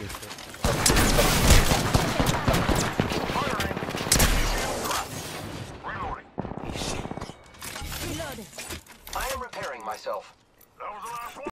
Reloading. I am repairing myself. That was the last one.